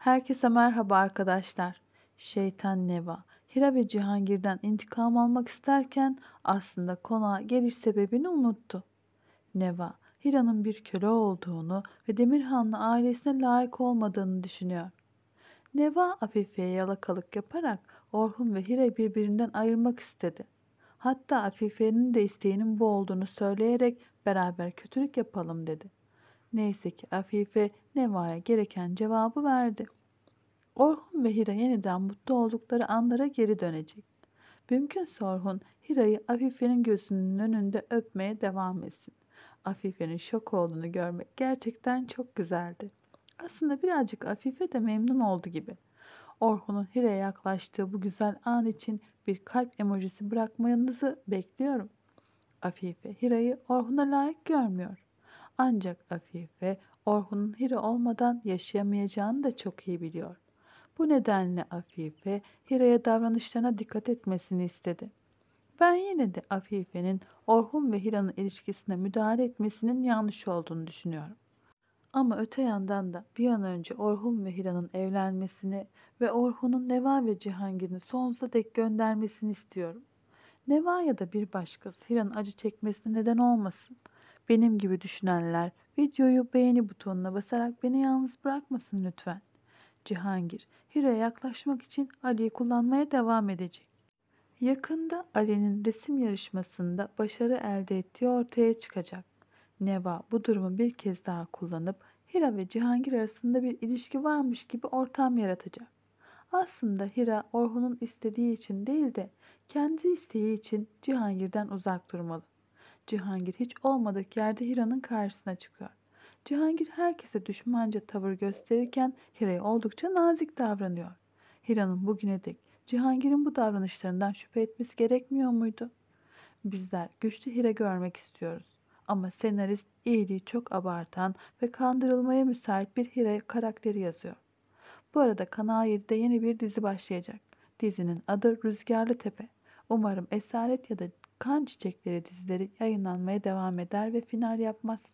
Herkese merhaba arkadaşlar. Şeytan Neva, Hira ve Cihangir'den intikam almak isterken aslında konağa geliş sebebini unuttu. Neva, Hira'nın bir köle olduğunu ve Demirhanlı ailesine layık olmadığını düşünüyor. Neva Afife'ye yalakalık yaparak Orhun ve Hira'yı birbirinden ayırmak istedi. Hatta Afife'nin de isteğinin bu olduğunu söyleyerek beraber kötülük yapalım dedi. Neyse ki Afife Neva'ya gereken cevabı verdi. Orhun ve Hira yeniden mutlu oldukları anlara geri dönecek. Mümkünse Orhun Hira'yı Afife'nin gözünün önünde öpmeye devam etsin. Afife'nin şok olduğunu görmek gerçekten çok güzeldi. Aslında birazcık Afife de memnun oldu gibi. Orhun'un Hira'ya yaklaştığı bu güzel an için bir kalp emojisi bırakmanızı bekliyorum. Afife Hira'yı Orhun'a layık görmüyor. Ancak Afife Orhun'un Hira olmadan yaşayamayacağını da çok iyi biliyor. Bu nedenle Afife Hira'ya davranışlarına dikkat etmesini istedi. Ben yine de Afife'nin Orhun ve Hira'nın ilişkisine müdahale etmesinin yanlış olduğunu düşünüyorum. Ama öte yandan da bir an önce Orhun ve Hira'nın evlenmesini ve Orhun'un Neva ve Cihangir'in sonsuza dek göndermesini istiyorum. Neva ya da bir başkası Hira'nın acı çekmesine neden olmasın. Benim gibi düşünenler videoyu beğeni butonuna basarak beni yalnız bırakmasın lütfen. Cihangir, Hira'ya yaklaşmak için Ali'yi kullanmaya devam edecek. Yakında Ali'nin resim yarışmasında başarı elde ettiği ortaya çıkacak. Neva bu durumu bir kez daha kullanıp Hira ve Cihangir arasında bir ilişki varmış gibi ortam yaratacak. Aslında Hira Orhun'un istediği için değil de kendi isteği için Cihangir'den uzak durmalı. Cihangir hiç olmadık yerde Hira'nın karşısına çıkıyor. Cihangir herkese düşmanca tavır gösterirken Hira'ya oldukça nazik davranıyor. Hira'nın bugüne dek Cihangir'in bu davranışlarından şüphe etmesi gerekmiyor muydu? Bizler güçlü Hira görmek istiyoruz. Ama senarist iyiliği çok abartan ve kandırılmaya müsait bir Hira karakteri yazıyor. Bu arada Kanal 7'de yeni bir dizi başlayacak. Dizinin adı Rüzgarlı Tepe. Umarım Esaret ya da Kan Çiçekleri dizileri yayınlanmaya devam eder ve final yapmaz.